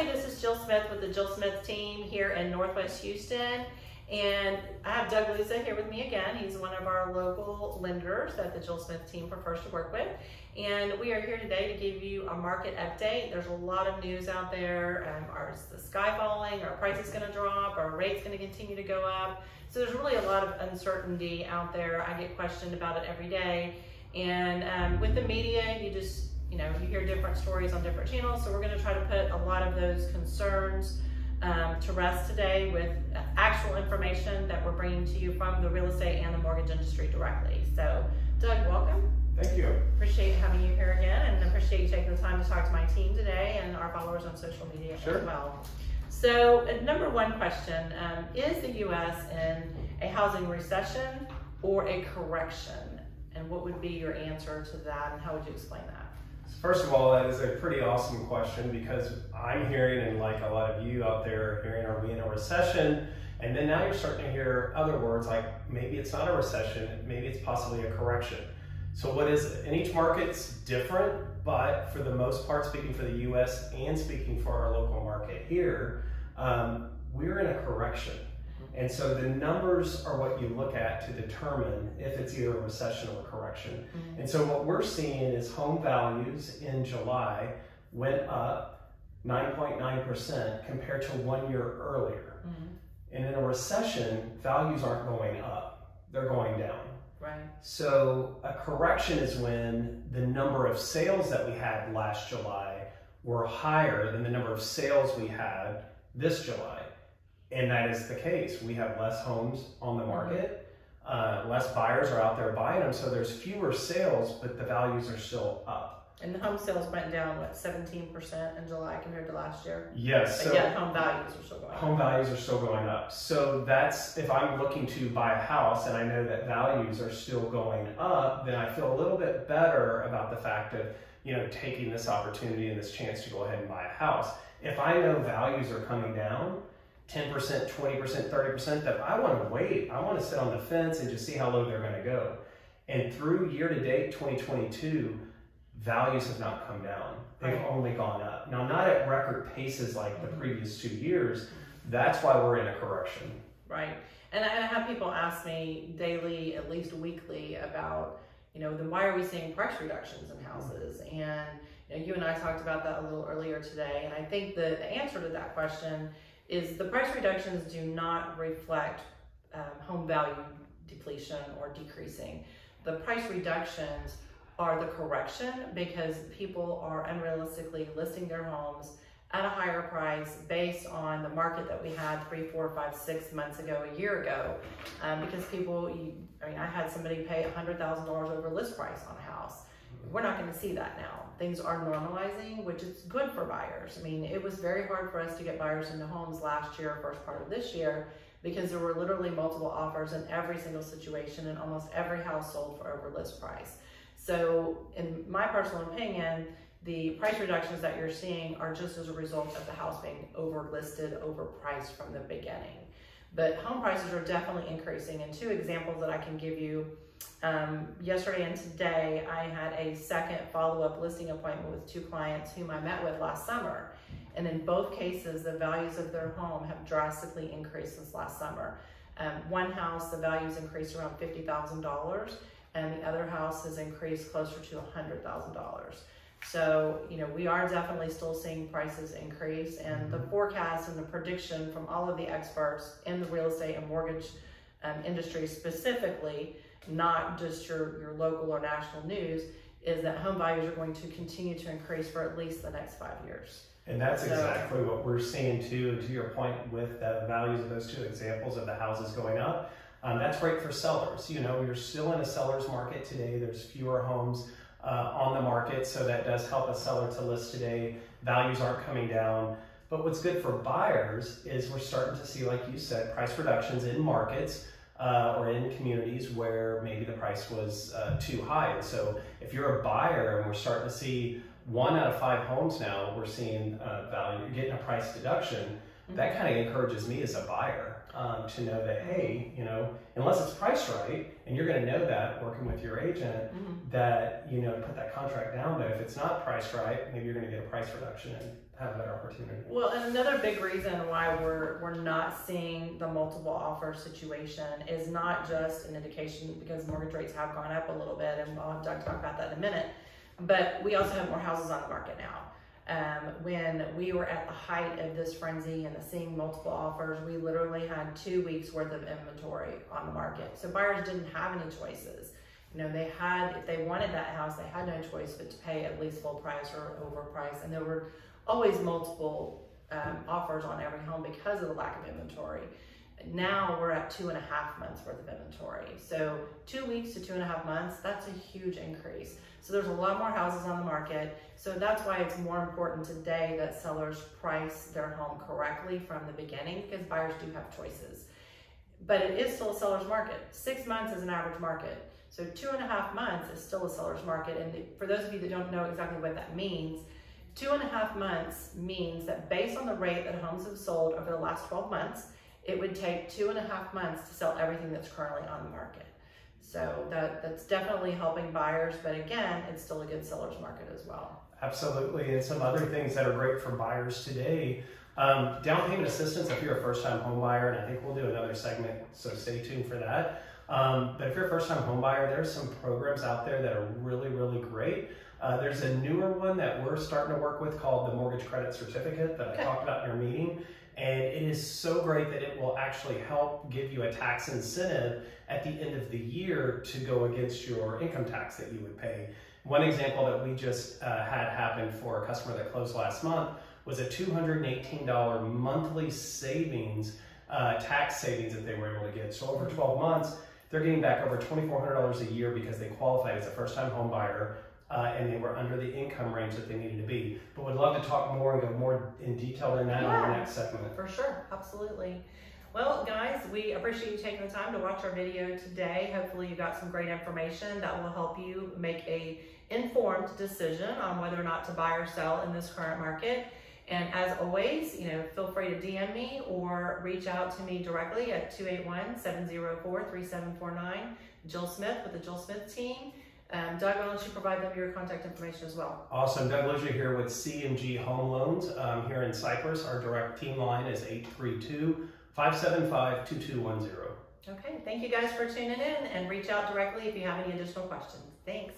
Hi, this is Jill Smith with the Jill Smith team here in Northwest Houston. And I have Doug Luza here with me again. He's one of our local lenders that the Jill Smith team prefers to work with. And we are here today to give you a market update. There's a lot of news out there. Um, are the sky falling? Are prices going to drop? Are rates going to continue to go up? So there's really a lot of uncertainty out there. I get questioned about it every day. And um, with the media, you just, you know, you hear different stories on different channels. So we're going to try to put a lot of those concerns um, to rest today with actual information that we're bringing to you from the real estate and the mortgage industry directly. So, Doug, welcome. Thank you. Appreciate having you here again and appreciate you taking the time to talk to my team today and our followers on social media sure. as well. So, uh, number one question um, Is the U.S. in a housing recession or a correction? And what would be your answer to that, and how would you explain that? First of all, that is a pretty awesome question because I'm hearing, and like a lot of you out there hearing, are we in a recession? And then now you're starting to hear other words like maybe it's not a recession, maybe it's possibly a correction. So what is it? And each market's different, but for the most part, speaking for the US and speaking for our local market here, um, we're in a correction. And so the numbers are what you look at to determine if it's either a recession or a correction. Mm-hmm. And so what we're seeing is home values in July went up 9.9% compared to one year earlier. Mm-hmm. And in a recession, values aren't going up, they're going down. Right. So a correction is when the number of sales that we had last July were higher than the number of sales we had this July. And that is the case. We have less homes on the market, uh, less buyers are out there buying them, so there's fewer sales, but the values are still up. And the home sales went down, what, 17% in July compared to last year? Yes. But so yet home values are still going home up. Home values are still going up. So that's, if I'm looking to buy a house and I know that values are still going up, then I feel a little bit better about the fact of, you know, taking this opportunity and this chance to go ahead and buy a house. If I know values are coming down, 10%, 20%, 30%, that I want to wait. I want to sit on the fence and just see how low they're going to go. And through year to date 2022, values have not come down. They've right. only gone up. Now, not at record paces like the mm-hmm. previous two years. That's why we're in a correction. Right. And I have people ask me daily, at least weekly, about, you know, then why are we seeing price reductions in houses? And you, know, you and I talked about that a little earlier today. And I think the, the answer to that question is the price reductions do not reflect um, home value depletion or decreasing. The price reductions are the correction because people are unrealistically listing their homes at a higher price based on the market that we had three, four, five, six months ago, a year ago. Um, because people, you, I mean, I had somebody pay $100,000 over list price on a house. We're not going to see that now things are normalizing, which is good for buyers. I mean, it was very hard for us to get buyers into homes last year, first part of this year, because there were literally multiple offers in every single situation and almost every house sold for over list price. So in my personal opinion, the price reductions that you're seeing are just as a result of the house being overlisted, overpriced from the beginning. But home prices are definitely increasing. And two examples that I can give you um, yesterday and today, I had a second follow-up listing appointment with two clients whom I met with last summer. And in both cases, the values of their home have drastically increased since last summer. Um, one house, the values increased around $50,000, and the other house has increased closer to $100,000. So, you know, we are definitely still seeing prices increase, and the mm-hmm. forecast and the prediction from all of the experts in the real estate and mortgage um, industry specifically not just your, your local or national news, is that home values are going to continue to increase for at least the next five years. And that's so, exactly what we're seeing too, And to your point with the values of those two examples of the houses going up. Um, that's great for sellers. You know, you're still in a seller's market today. There's fewer homes uh, on the market, so that does help a seller to list today. Values aren't coming down. But what's good for buyers is we're starting to see, like you said, price reductions in markets uh, or in communities where maybe the price was uh, too high. And so if you're a buyer and we're starting to see one out of five homes now, we're seeing uh, value, getting a price deduction, mm-hmm. that kind of encourages me as a buyer um, to know that, hey, you know, unless it's priced right, and you're going to know that working with your agent, mm-hmm. that, you know, put that contract down, but if it's not priced right, maybe you're going to get a price reduction and have that opportunity. Well, and another big reason why we're we're not seeing the multiple offer situation is not just an indication because mortgage rates have gone up a little bit, and we'll have Doug talk about that in a minute. But we also have more houses on the market now. Um, when we were at the height of this frenzy and seeing multiple offers, we literally had two weeks worth of inventory on the market. So buyers didn't have any choices. You know, they had, if they wanted that house, they had no choice but to pay at least full price or over price. And there were always multiple um, offers on every home because of the lack of inventory. Now we're at two and a half months worth of inventory. So two weeks to two and a half months, that's a huge increase. So there's a lot more houses on the market. So that's why it's more important today that sellers price their home correctly from the beginning because buyers do have choices. But it is still a seller's market. Six months is an average market. So two and a half months is still a seller's market. And for those of you that don't know exactly what that means, two and a half months means that based on the rate that homes have sold over the last 12 months, it would take two and a half months to sell everything that's currently on the market. So that, that's definitely helping buyers, but again, it's still a good seller's market as well. Absolutely, and some other things that are great for buyers today. Um, down payment assistance if you're a first-time home buyer, and I think we'll do another segment, so stay tuned for that. Um, but if you're a first-time home buyer, there's some programs out there that are really, really great. Uh, there's a newer one that we're starting to work with called the Mortgage Credit Certificate that I talked about in your meeting. And it is so great that it will actually help give you a tax incentive at the end of the year to go against your income tax that you would pay. One example that we just uh, had happen for a customer that closed last month was a $218 monthly savings, uh, tax savings that they were able to get. So over 12 months, they're getting back over $2,400 a year because they qualified as a first time home buyer uh, and they were under the income range that they needed to be. But would love to talk more and go more in detail in that yeah, in the next segment. For sure, absolutely. Well, guys, we appreciate you taking the time to watch our video today. Hopefully you got some great information that will help you make a informed decision on whether or not to buy or sell in this current market. And as always, you know, feel free to DM me or reach out to me directly at 281-704-3749. Jill Smith with the Jill Smith team. Um, Doug, why don't you provide them your contact information as well? Awesome. Doug Lozier here with CMG Home Loans um, here in Cypress. Our direct team line is 832 575 2210. Okay. Thank you guys for tuning in and reach out directly if you have any additional questions. Thanks.